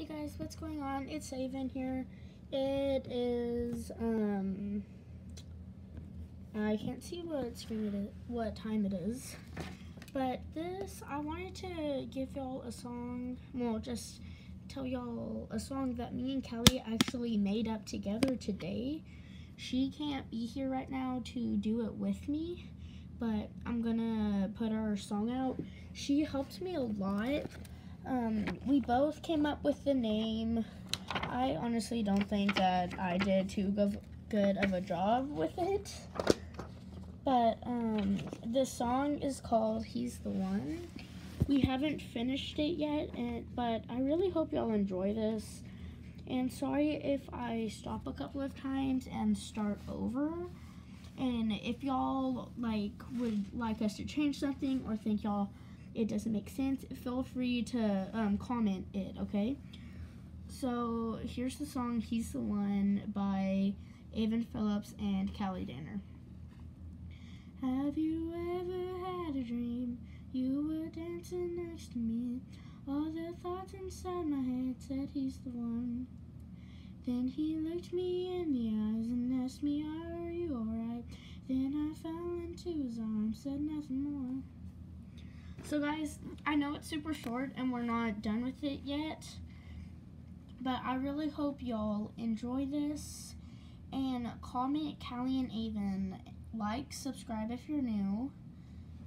Hey guys, what's going on? It's Aven here. It is um I can't see what screen it is, what time it is. But this I wanted to give y'all a song, well just tell y'all a song that me and Callie actually made up together today. She can't be here right now to do it with me, but I'm gonna put our song out. She helped me a lot um, we both came up with the name. I honestly don't think that I did too good of a job with it. But um, the song is called He's the One. We haven't finished it yet, and, but I really hope y'all enjoy this. And sorry if I stop a couple of times and start over. And if y'all like would like us to change something or think y'all it doesn't make sense, feel free to um, comment it, okay? So here's the song He's the One by Aven Phillips and Callie Danner. Have you ever had a dream you were dancing next to me? All the thoughts inside my head said he's the one. Then he looked me in the eyes and asked me, Are you alright? Then I fell into his arms, said nothing more. So guys, I know it's super short and we're not done with it yet, but I really hope y'all enjoy this. And comment Callie and Aven, like, subscribe if you're new,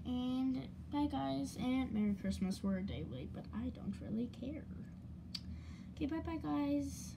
and bye guys, and Merry Christmas, we're a day late, but I don't really care. Okay, bye bye guys.